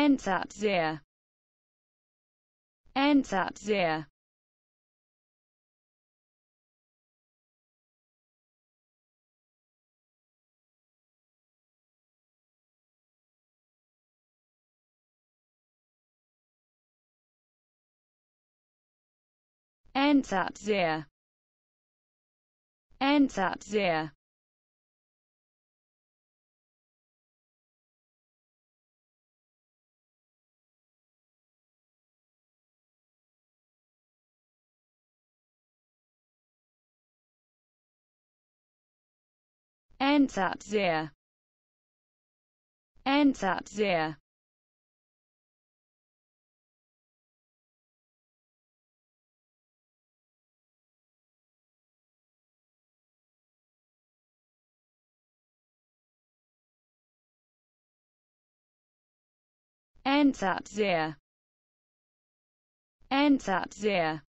Entsatzir. Entsatzir. Entsatzir. Entsatzir. Entzapzir. Entzapzir. Entzapzir. Entzapzir.